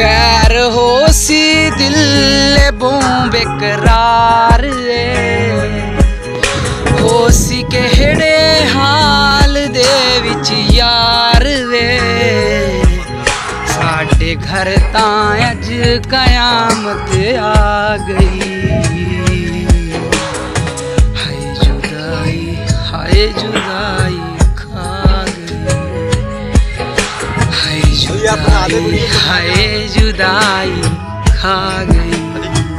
ਖੈਰ ਹੋ ਸੀ ਦਿਲ ਬੋਂ ਬੇਕਰਾਰ ਏ। ਹੋ ਸੀ ਕਿਹੜੇ ਹਾਲ ਦੇ ਵਿੱਚ ਯਾਰ ਵੇ। ਸਾਡੇ ਘਰ ਤਾਂ ਅੱਜ ਕਿਆਮਤ ਆ ਗਈ। ਹਾਏ ਜੁਦਾਈ ਹਾਏ ਜੁਦਾਈ ਖਾ ਗਈ। दाई खा गई।